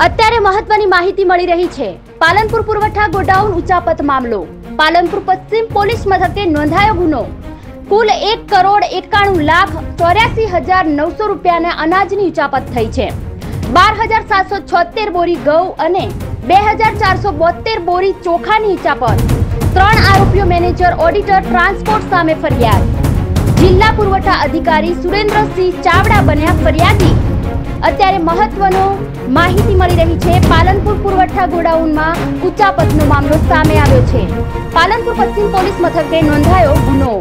અત્યારે મહત્વની માહિતી મળી રહી છે. પાલનપુર પુરવઠા ગોડાઉન ઉચાપત મામલો. પાલનપુર પશ્ચિમ પોલીસ મથકે નોંધાયો ગુનો. કુલ એક કરોડ એકાણું લાખ ચોર્યાસી હજાર નવસો રૂપિયાના અનાજની ઉચાપત થઈ છે. બાર હજાર સાતસો છોતેર બોરી ઘઉં અને બે હજાર ચારસો બોતેર બોરી ચોખાની ઉચાપત. ત્રણ આરોપીઓ મેનેજર, ઓડિટર, ટ્રાન્સપોર્ટ સામે ફરિયાદ. જિલ્લા પુરવઠા અધિકારી સુરેન્દ્રસિંહ ચાવડા બન્યા ફરિયાદી અત્યારે મહત્વનો માહિતી મળી રહી છે. પાલનપુર પુરવઠા ગોડાઉનમાં ઉચ્ચાપતનો મામલો સામે આવ્યો છે. પાલનપુર પશ્ચિમ પોલીસ મથકે નોંધાયો ગુનો.